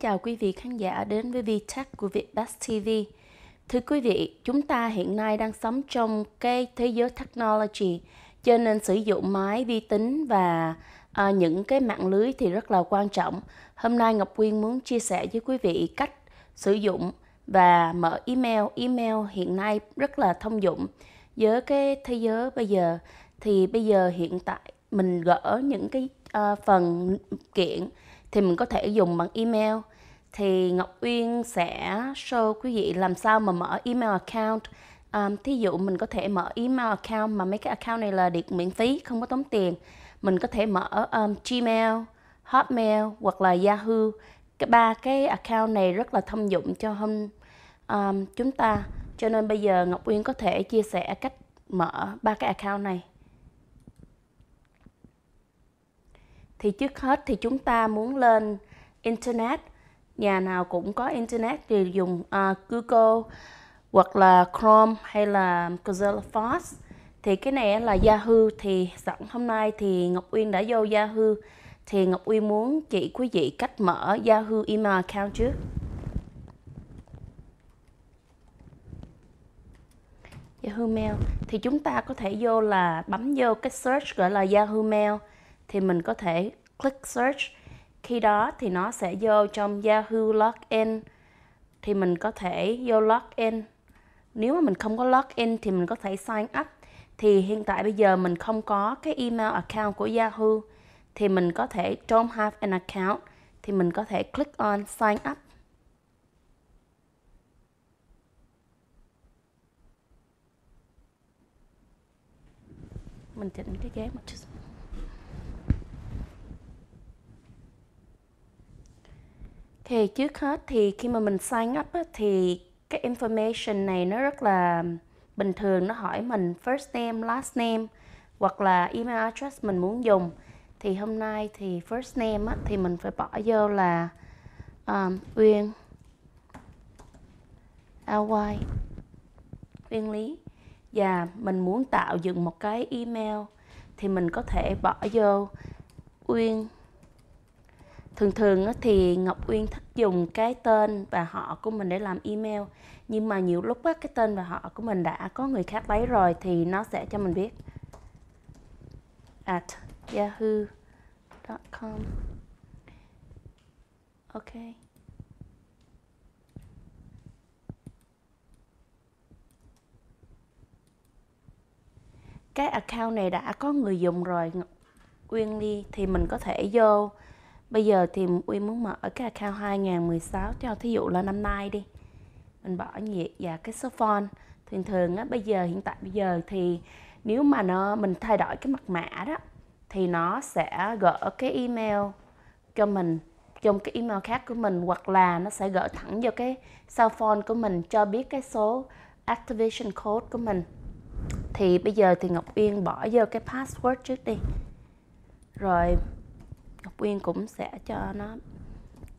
Chào quý vị khán giả đến với VTech của Vietbest TV. Thưa quý vị, chúng ta hiện nay đang sống trong cái thế giới technology, cho nên sử dụng máy vi tính và à, những cái mạng lưới thì rất là quan trọng. Hôm nay Ngọc Quyên muốn chia sẻ với quý vị cách sử dụng và mở email. Email hiện nay rất là thông dụng với cái thế giới bây giờ. Thì bây giờ hiện tại mình gỡ những cái uh, phần kiện thì mình có thể dùng bằng email thì Ngọc Uyên sẽ show quý vị làm sao mà mở email account. Um, thí dụ mình có thể mở email account mà mấy cái account này là được miễn phí không có tốn tiền. Mình có thể mở um, Gmail, Hotmail hoặc là Yahoo. Cái ba cái account này rất là thông dụng cho hôm um, chúng ta. Cho nên bây giờ Ngọc Uyên có thể chia sẻ cách mở ba cái account này. Thì trước hết thì chúng ta muốn lên internet nhà nào cũng có internet thì dùng uh, Google hoặc là Chrome hay là Mozilla Firefox thì cái này là Yahoo. Thì sẵn hôm nay thì Ngọc Uyên đã vô Yahoo. Thì Ngọc Uyên muốn chỉ quý vị cách mở Yahoo email account trước. Yahoo Mail. Thì chúng ta có thể vô là bấm vô cái search gọi là Yahoo Mail. Thì mình có thể click search khi đó thì nó sẽ vô trong Yahoo Login. Thì mình có thể vô login. Nếu mà mình không có login thì mình có thể sign up. Thì hiện tại bây giờ mình không có cái email account của Yahoo. Thì mình có thể, don't have an account, thì mình có thể click on sign up. Mình chỉnh cái ghế một chút. Thì trước hết thì khi mà mình sign up á, thì cái information này nó rất là bình thường nó hỏi mình first name last name hoặc là email address mình muốn dùng. Thì hôm nay thì first name á, thì mình phải bỏ vô là um, Uyên Ly Uyên Lý. Và mình muốn tạo dựng một cái email thì mình có thể bỏ vô Uyên thường thường thì Ngọc Uyên thích dùng cái tên và họ của mình để làm email nhưng mà nhiều lúc á, cái tên và họ của mình đã có người khác lấy rồi thì nó sẽ cho mình biết. At yahoo.com ok. Cái account này đã có người dùng rồi Uyên đi thì mình có thể vô Bây giờ thì Uyên muốn mở cái account 2016 cho thí dụ là năm nay đi. Mình bỏ nhiệt và dạ, cái số phone. Thường thường á, bây giờ hiện tại bây giờ thì nếu mà nó mình thay đổi cái mật mã đó thì nó sẽ gỡ cái email cho mình trong cái email khác của mình hoặc là nó sẽ gỡ thẳng vào cái cell phone của mình cho biết cái số activation code của mình thì bây giờ thì Ngọc Uyên bỏ vô cái password trước đi rồi Ngọc Uyên cũng sẽ cho nó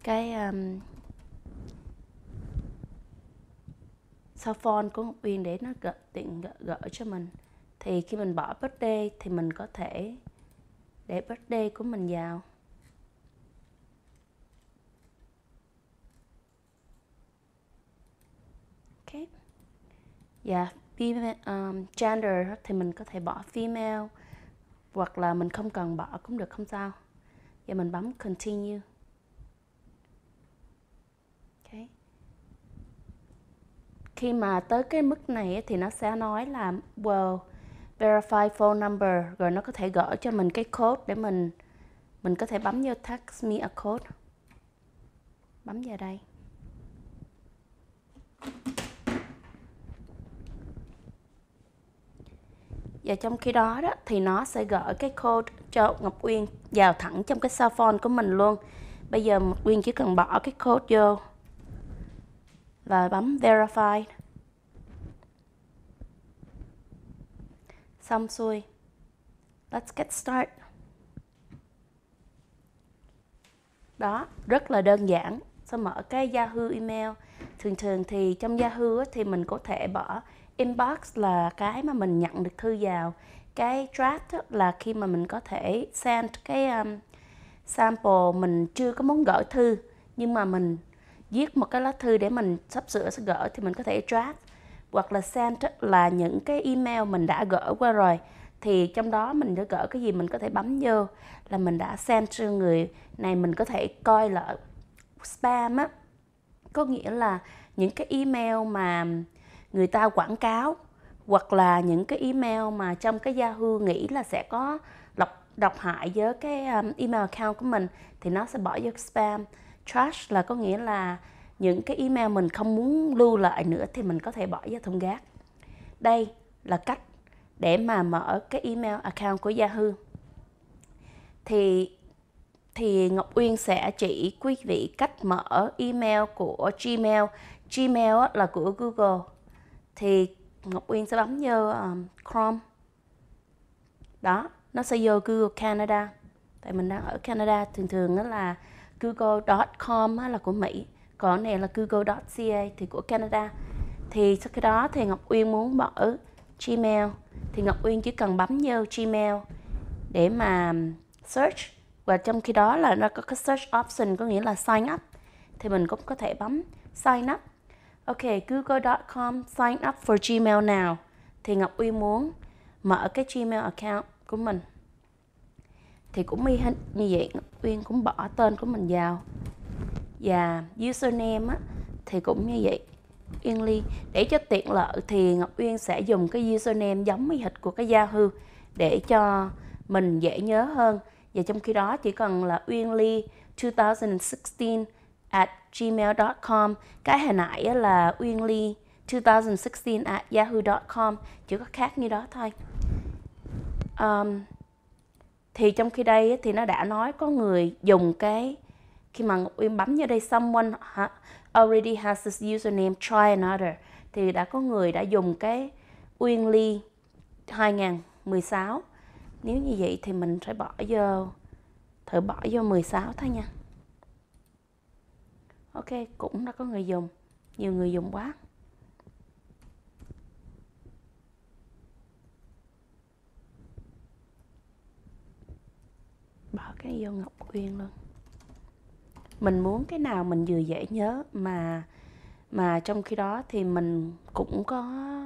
cái um, phone của Ngọc Uyên để nó gỡ, tiện gỡ, gỡ cho mình. Thì khi mình bỏ birthday thì mình có thể để birthday của mình vào. Ok. Dạ, Và yeah, um, gender thì mình có thể bỏ female hoặc là mình không cần bỏ cũng được không sao và mình bấm continue. Okay. khi mà tới cái mức này thì nó sẽ nói là, well, verify phone number. Rồi nó có thể gửi cho mình cái code để mình mình có thể bấm vô text me a code. Bấm vào đây. Và trong khi đó đó, thì nó sẽ gửi cái code cho Ngọc Uyên vào thẳng trong cái cell phone của mình luôn. Bây giờ Ngọc Uyên chỉ cần bỏ cái code vô và bấm verify. Xong xuôi. Let's get start. Đó, rất là đơn giản. Sau mở cái Yahoo email? Thường thường thì trong Yahoo thì mình có thể bỏ inbox là cái mà mình nhận được thư vào cái draft là khi mà mình có thể send cái um, sample mình chưa có muốn gửi thư nhưng mà mình viết một cái lá thư để mình sắp sửa sẽ gửi thì mình có thể draft. Hoặc là send là những cái email mình đã gửi qua rồi thì trong đó mình đã gửi cái gì mình có thể bấm vô là mình đã send cho người này mình có thể coi là spam á. Có nghĩa là những cái email mà người ta quảng cáo hoặc là những cái email mà trong cái Yahoo nghĩ là sẽ có độc độc hại với cái um, email account của mình thì nó sẽ bỏ vô spam trash là có nghĩa là những cái email mình không muốn lưu lại nữa thì mình có thể bỏ vô thùng rác đây là cách để mà mở cái email account của Yahoo thì thì Ngọc Uyên sẽ chỉ quý vị cách mở email của Gmail. Gmail là của Google. Thì Ngọc Uyên sẽ bấm vô um, Chrome. Đó, nó sẽ vô Google Canada. Tại mình đang ở Canada, thường thường đó là google.com là của Mỹ, còn này là google.ca thì của Canada. Thì sau cái đó thì Ngọc Uyên muốn mở Gmail thì Ngọc Uyên chỉ cần bấm vô Gmail để mà um, search và trong khi đó là nó có cái search option có nghĩa là sign up thì mình cũng có thể bấm sign up ok google.com sign up for gmail now thì ngọc uy muốn mở cái gmail account của mình. Thì cũng như, như vậy ngọc uyên cũng bỏ tên của mình vào. Và username á, thì cũng như vậy Uyên Ly. Để cho tiện lợi thì Ngọc Uyên sẽ dùng cái username giống như hịch của cái Yahoo để cho mình dễ nhớ hơn. Và trong khi đó chỉ cần là Uyên Ly 2016 at gmail.com cái hồi nãy là Uyên Ly 2016 at yahoo.com chỉ có khác như đó thôi. Um, thì trong khi đây thì nó đã nói có người dùng cái khi mà Uyên bấm vào đây someone already has this username try another. Thì đã có người đã dùng cái Uyên Ly 2016 nếu như vậy thì mình sẽ bỏ vô thử bỏ vô 16 thôi nha ok cũng đã có người dùng. Nhiều người dùng quá. Bỏ cái vô ngọc uyên luôn. Mình muốn cái nào mình vừa dễ nhớ mà mà trong khi đó thì mình cũng có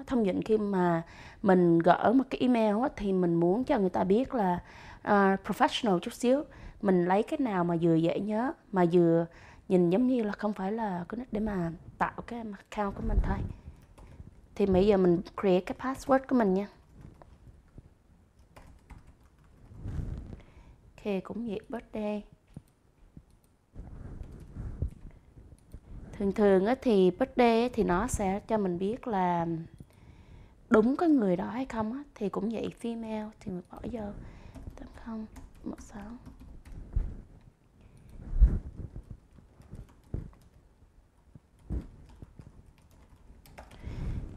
thông dụng khi mà mình gỡ một cái email á, thì mình muốn cho người ta biết là uh, professional chút xíu. Mình lấy cái nào mà vừa dễ nhớ mà vừa nhìn giống như là không phải là cái nick để mà tạo cái account của mình thôi. Thì bây giờ mình create cái password của mình nha. Ok cũng vậy birthday. Thường thường á, thì birthday thì nó sẽ cho mình biết là đúng cái người đó hay không á, thì cũng vậy female thì mình bỏ vô. Tám không một sáu.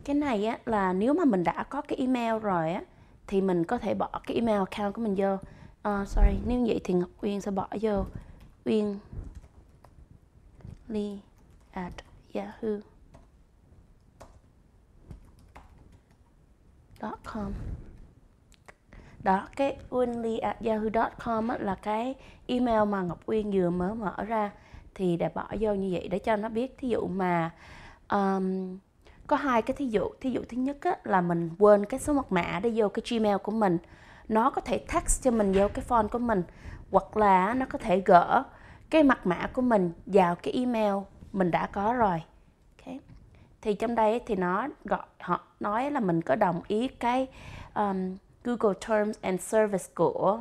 Cái này á là nếu mà mình đã có cái email rồi á thì mình có thể bỏ cái email account của mình vô. Uh, sorry nếu vậy thì Ngọc Uyên sẽ bỏ vô. Uyên Ly at yahoo com. Đó cái Uyên at yahoo.com á là cái email mà Ngọc Uyên vừa mới mở ra thì để bỏ vô như vậy để cho nó biết. Thí dụ mà um, có hai cái thí dụ. Thí dụ thứ nhất á, là mình quên cái số mật mã để vô cái gmail của mình. Nó có thể text cho mình vô cái phone của mình hoặc là nó có thể gỡ cái mật mã của mình vào cái email mình đã có rồi. Okay. thì trong đây thì nó gọi họ nói là mình có đồng ý cái um, Google Terms and Service của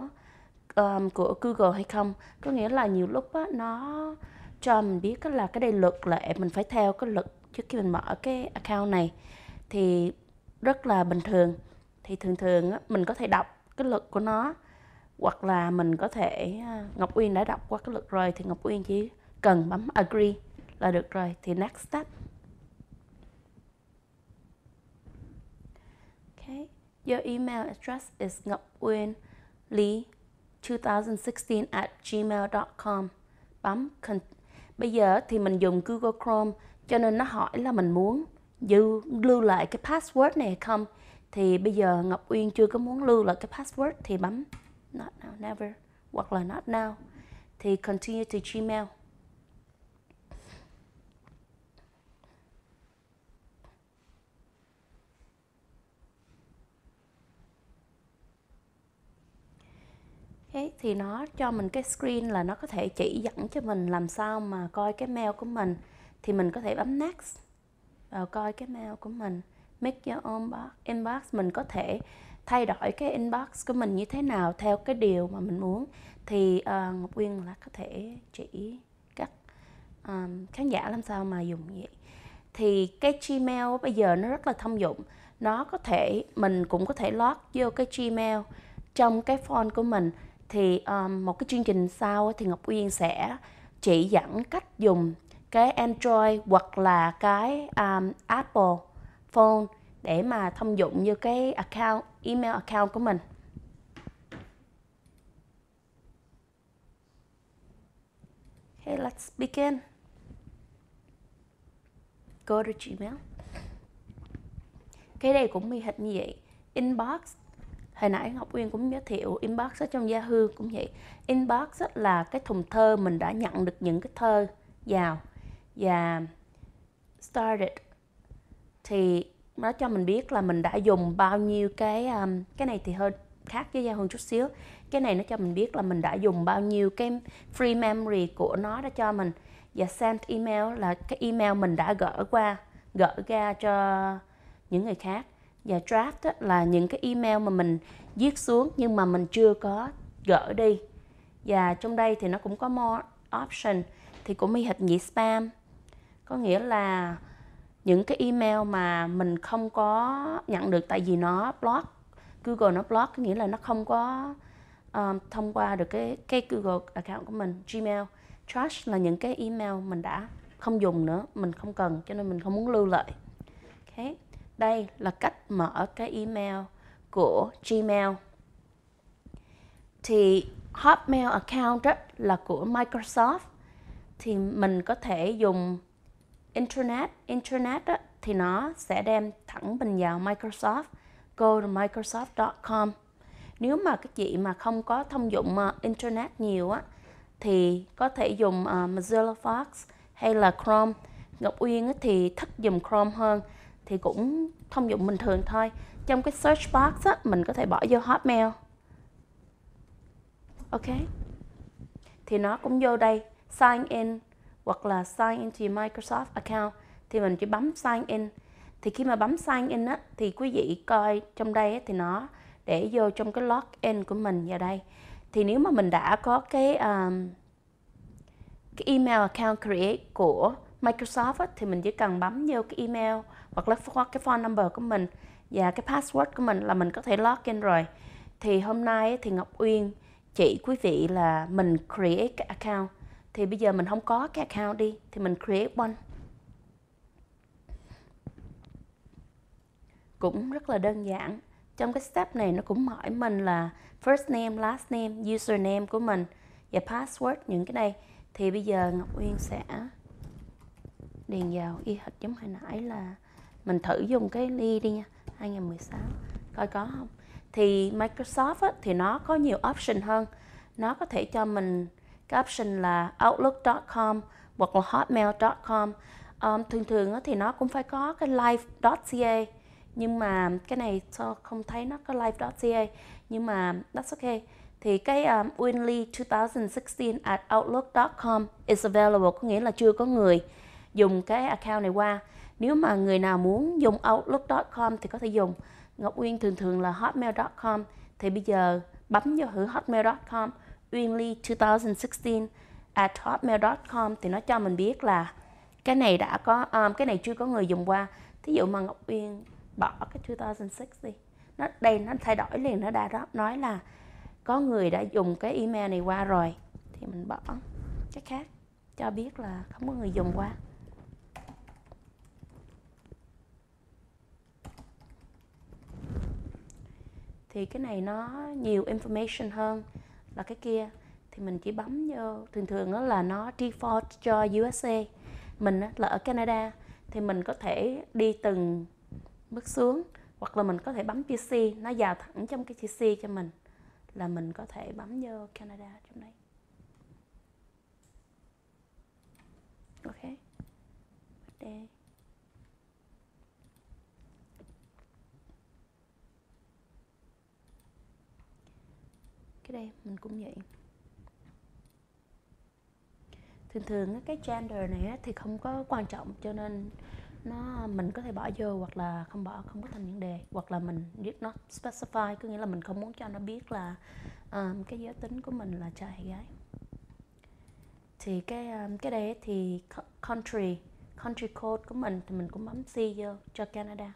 um, của Google hay không? Có nghĩa là nhiều lúc á, nó cho mình biết là cái đây luật lệ mình phải theo cái luật trước khi mình mở cái account này thì rất là bình thường. Thì thường thường á, mình có thể đọc cái luật của nó hoặc là mình có thể à, Ngọc Uyên đã đọc qua cái luật rồi thì Ngọc Uyên chỉ cần bấm agree là được rồi. Thì next step. Okay. Your email address is ngọc uyên lee 2016 at gmail.com bấm con- bây giờ thì mình dùng Google Chrome cho nên nó hỏi là mình muốn dư lưu lại cái password này hay không? Thì bây giờ Ngọc Uyên chưa có muốn lưu lại cái password thì bấm, not now, never, hoặc là not now. Thì continue to Gmail. Thế thì nó cho mình cái screen là nó có thể chỉ dẫn cho mình làm sao mà coi cái mail của mình thì mình có thể bấm next vào coi cái mail của mình. Make your own box, inbox. Mình có thể thay đổi cái inbox của mình như thế nào theo cái điều mà mình muốn. Thì uh, Ngọc Uyên là có thể chỉ các um, khán giả làm sao mà dùng vậy. Thì cái Gmail bây giờ nó rất là thông dụng. Nó có thể mình cũng có thể lót vô cái Gmail trong cái phone của mình. Thì um, một cái chương trình sau thì Ngọc Uyên sẽ chỉ dẫn cách dùng cái Android hoặc là cái um, Apple phone để mà thông dụng như cái account email account của mình. Okay, let's begin. Go to Gmail. Cái đây cũng mi hệt như vậy. Inbox hồi nãy Ngọc Uyên cũng giới thiệu inbox ở trong Yahoo cũng vậy inbox là cái thùng thơ mình đã nhận được những cái thơ vào và started. Thì nó cho mình biết là mình đã dùng bao nhiêu cái um, cái này thì hơi khác với Yahoo chút xíu. Cái này nó cho mình biết là mình đã dùng bao nhiêu cái free memory của nó đã cho mình. Và send email là cái email mình đã gỡ qua gỡ ra cho những người khác. Và draft là những cái email mà mình viết xuống nhưng mà mình chưa có gỡ đi. Và trong đây thì nó cũng có more option. Thì cũng miệt gì spam có nghĩa là những cái email mà mình không có nhận được tại vì nó block Google nó block có nghĩa là nó không có um, thông qua được cái cái Google account của mình Gmail. Trash là những cái email mình đã không dùng nữa mình không cần cho nên mình không muốn lưu lại. Okay. đây là cách mở cái email của Gmail. Thì Hotmail account đó là của Microsoft. Thì mình có thể dùng internet internet đó, thì nó sẽ đem thẳng mình vào Microsoft. Go to microsoft.com nếu mà các chị mà không có thông dụng uh, internet nhiều á thì có thể dùng uh, Mozilla Fox hay là Chrome. Ngọc Uyên á, thì thích dùng Chrome hơn thì cũng thông dụng bình thường thôi. Trong cái search box á, mình có thể bỏ vô Hotmail. Ok? Thì nó cũng vô đây. Sign in hoặc là sign into your Microsoft account thì mình chỉ bấm sign in. Thì khi mà bấm sign in á thì quý vị coi trong đây á, thì nó để vô trong cái login của mình vào đây. Thì nếu mà mình đã có cái um, cái email account create của Microsoft á, thì mình chỉ cần bấm vô cái email hoặc là cái phone number của mình và cái password của mình là mình có thể login rồi. Thì hôm nay thì Ngọc Uyên chỉ quý vị là mình create cái account thì bây giờ mình không có cái account đi thì mình create one cũng rất là đơn giản. Trong cái step này nó cũng hỏi mình là first name last name username của mình và password những cái này. Thì bây giờ Ngọc Uyên sẽ điền vào y hệt giống hồi nãy là mình thử dùng cái ly đi nha 2016 coi có không? Thì Microsoft á, thì nó có nhiều option hơn. Nó có thể cho mình cái option là outlook.com hoặc là hotmail.com um, thường thường thì nó cũng phải có cái live.ca nhưng mà cái này tôi không thấy nó có live.ca nhưng mà that's okay thì cái um, winly 2016 at outlook.com is available có nghĩa là chưa có người dùng cái account này qua. Nếu mà người nào muốn dùng outlook.com thì có thể dùng. Ngọc Uyên thường thường là hotmail.com thì bây giờ bấm vô thử hotmail.com Uyên 2016 at hotmail.com thì nó cho mình biết là cái này đã có um, cái này chưa có người dùng qua. Thí dụ mà Ngọc Uyên bỏ cái 2006 đi nó đây nó thay đổi liền nó đã đó nói là có người đã dùng cái email này qua rồi thì mình bỏ cái khác cho biết là không có người dùng qua. Thì cái này nó nhiều information hơn là cái kia, thì mình chỉ bấm vô. Thường thường đó là nó default cho USA mình là ở Canada, thì mình có thể đi từng bước xuống, hoặc là mình có thể bấm PC nó vào thẳng trong cái PC cho mình, là mình có thể bấm vô Canada trong đây. Ok. Đây cái đây mình cũng vậy. Thường thường cái gender này thì không có quan trọng cho nên nó mình có thể bỏ vô hoặc là không bỏ không có thành vấn đề. Hoặc là mình did not specify có nghĩa là mình không muốn cho nó biết là um, cái giới tính của mình là trai hay gái. Thì cái um, cái đây thì country country code của mình thì mình cũng bấm C vô cho Canada.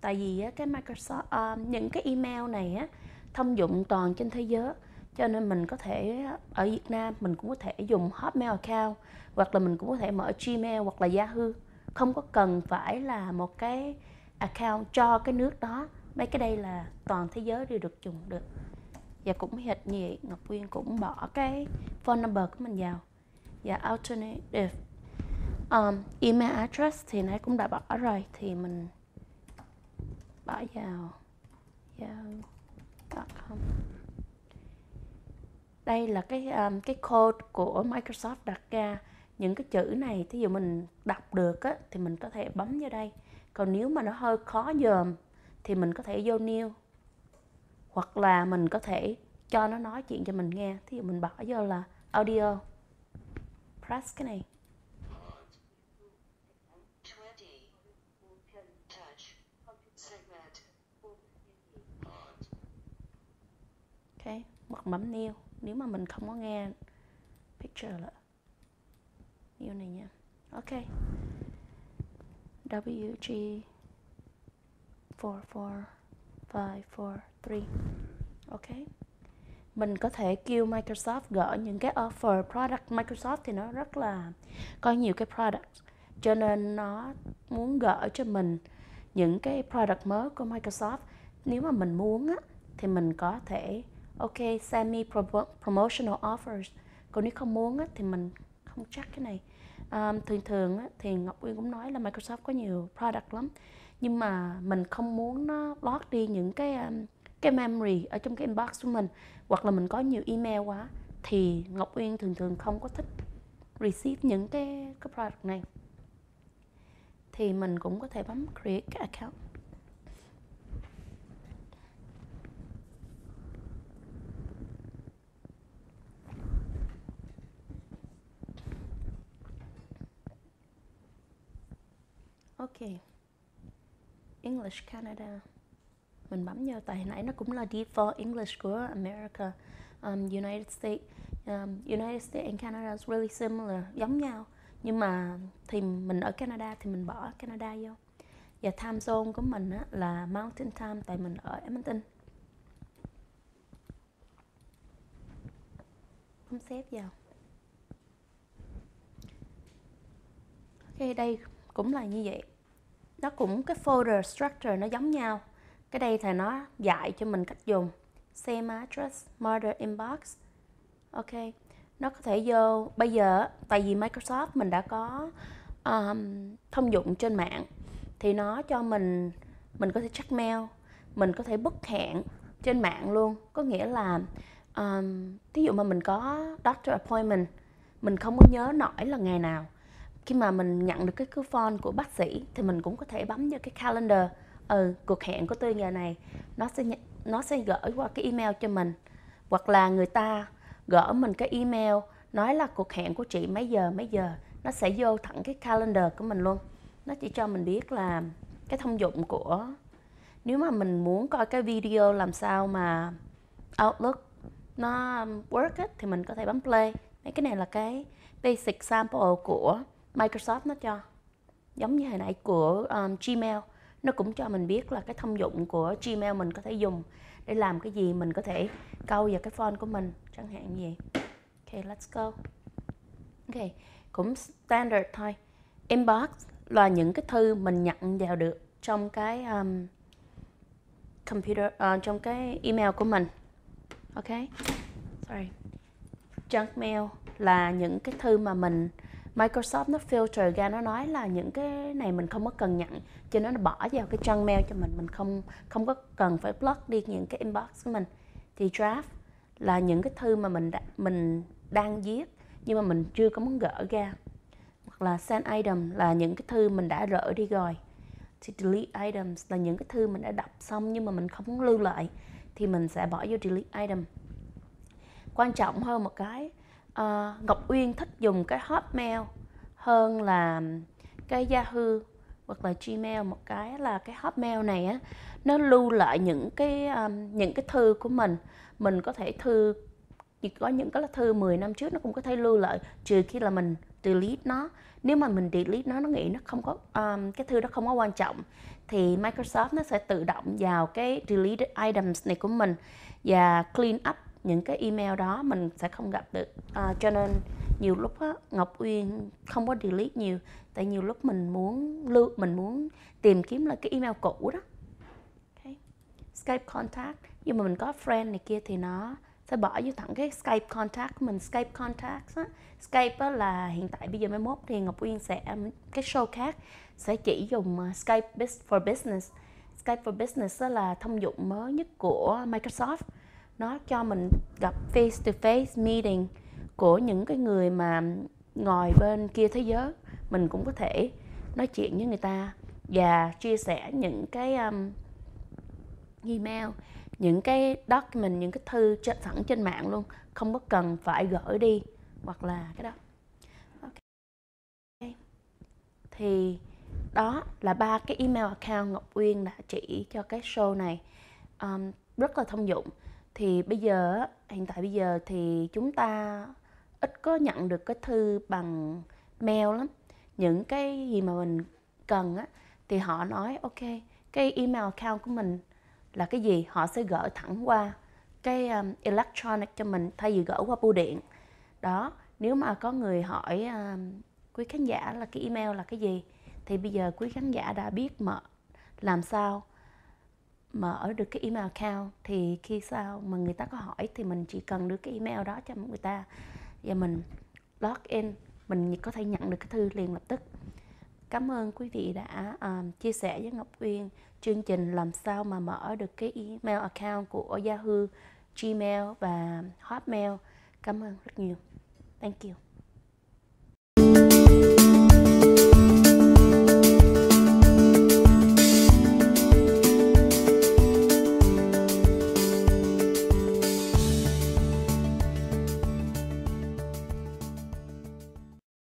Tại vì á, cái Microsoft um, những cái email này á thông dụng toàn trên thế giới. Cho nên mình có thể ở Việt Nam mình cũng có thể dùng Hotmail account hoặc là mình cũng có thể mở Gmail hoặc là Yahoo. Không có cần phải là một cái account cho cái nước đó. Mấy cái đây là toàn thế giới đều được dùng được. Và cũng hệt như vậy Ngọc Quyên cũng bỏ cái phone number của mình vào. Và alternative um, email address thì nãy cũng đã bỏ rồi. Thì mình bỏ vào com. Đây là cái um, cái code của Microsoft đặt ra. Những cái chữ này thí dụ mình đọc được á, thì mình có thể bấm vào đây. Còn nếu mà nó hơi khó dòm thì mình có thể vô new. Hoặc là mình có thể cho nó nói chuyện cho mình nghe. Thí dụ mình bỏ vô là audio. Press cái này. Ok hoặc bấm new nếu mà mình không có nghe picture là new này nha. Ok. WG 44543 ok. Mình có thể kêu Microsoft gỡ những cái offer product. Microsoft thì nó rất là có nhiều cái product cho nên nó muốn gỡ cho mình những cái product mới của Microsoft. Nếu mà mình muốn á, thì mình có thể ok send me promotional offers. Còn nếu không muốn á, thì mình không chắc cái này. Um, thường thường á, thì Ngọc Uyên cũng nói là Microsoft có nhiều product lắm. Nhưng mà mình không muốn nó lót đi những cái um, cái memory ở trong cái inbox của mình hoặc là mình có nhiều email quá thì Ngọc Uyên thường thường không có thích receive những cái cái product này. Thì mình cũng có thể bấm create cái account. Ok. English Canada. Mình bấm vào tại nãy nó cũng là default English của America, um, United States. Um, United States and Canada is really similar, giống nhau. Nhưng mà thì mình ở Canada thì mình bỏ Canada vô. Và time zone của mình á, là Mountain Time tại mình ở Edmonton. không xếp vào. Ok, đây cũng là như vậy. Nó cũng cái folder structure nó giống nhau. Cái đây thì nó dạy cho mình cách dùng. Same address murder inbox. Ok nó có thể vô bây giờ tại vì Microsoft mình đã có um, thông dụng trên mạng thì nó cho mình mình có thể check mail mình có thể book hẹn trên mạng luôn. Có nghĩa là um, ví dụ mà mình có doctor appointment mình không có nhớ nổi là ngày nào khi mà mình nhận được cái coupon của bác sĩ thì mình cũng có thể bấm vào cái calendar. Ừ cuộc hẹn của tôi giờ này nó sẽ nó sẽ gửi qua cái email cho mình. Hoặc là người ta gửi mình cái email nói là cuộc hẹn của chị mấy giờ mấy giờ nó sẽ vô thẳng cái calendar của mình luôn. Nó chỉ cho mình biết là cái thông dụng của nếu mà mình muốn coi cái video làm sao mà Outlook nó work it, thì mình có thể bấm play. Mấy cái này là cái basic sample của Microsoft nó cho giống như hồi nãy của um, Gmail. Nó cũng cho mình biết là cái thông dụng của Gmail mình có thể dùng để làm cái gì mình có thể câu vào cái phone của mình chẳng hạn gì. ok let's go. Ok cũng standard thôi. Inbox là những cái thư mình nhận vào được trong cái um, computer uh, trong cái email của mình. Ok? Sorry. Junk mail là những cái thư mà mình Microsoft nó filter ra nó nói là những cái này mình không có cần nhận cho nên nó bỏ vào cái junk mail cho mình. Mình không không có cần phải block đi những cái inbox của mình. Thì draft là những cái thư mà mình đã, mình đang viết nhưng mà mình chưa có muốn gỡ ra. Hoặc là send item là những cái thư mình đã rỡ đi rồi. Thì delete items là những cái thư mình đã đọc xong nhưng mà mình không muốn lưu lại thì mình sẽ bỏ vô delete item. Quan trọng hơn một cái uh, Ngọc Uyên thích dùng cái Hotmail hơn là cái Yahoo hoặc là Gmail. Một cái là cái Hotmail này á nó lưu lại những cái um, những cái thư của mình. Mình có thể thư có những cái là thư 10 năm trước nó cũng có thể lưu lại trừ khi là mình delete nó. Nếu mà mình delete nó nó nghĩ nó không có um, cái thư đó không có quan trọng thì Microsoft nó sẽ tự động vào cái deleted items này của mình và clean up những cái email đó mình sẽ không gặp được. À, cho nên nhiều lúc á, Ngọc Uyên không có delete nhiều tại nhiều lúc mình muốn lưu mình muốn tìm kiếm lại cái email cũ đó. Okay. Skype contact. Nhưng mà mình có friend này kia thì nó sẽ bỏ vô thẳng cái Skype contact của mình Skype contact á. Skype á là hiện tại bây giờ mới mốt thì Ngọc Uyên sẽ cái show khác sẽ chỉ dùng à, Skype for Business. Skype for Business đó là thông dụng mới nhất của Microsoft nó cho mình gặp face to face meeting của những cái người mà ngồi bên kia thế giới. Mình cũng có thể nói chuyện với người ta và chia sẻ những cái um, email những cái document những cái thư chất sẵn trên mạng luôn. Không có cần phải gửi đi hoặc là cái đó. Okay. thì đó là ba cái email account Ngọc Uyên đã chỉ cho cái show này. Um, rất là thông dụng thì bây giờ hiện tại bây giờ thì chúng ta ít có nhận được cái thư bằng mail lắm. Những cái gì mà mình cần á thì họ nói ok cái email account của mình là cái gì? Họ sẽ gửi thẳng qua cái um, electronic cho mình thay vì gửi qua bưu điện. Đó nếu mà có người hỏi um, quý khán giả là cái email là cái gì thì bây giờ quý khán giả đã biết mà làm sao mở được cái email account thì khi sau mà người ta có hỏi thì mình chỉ cần đưa cái email đó cho người ta. Và mình log in mình có thể nhận được cái thư liền lập tức. Cảm ơn quý vị đã um, chia sẻ với Ngọc Uyên chương trình làm sao mà mở được cái email account của Yahoo, Gmail và Hotmail. Cảm ơn rất nhiều. Thank you.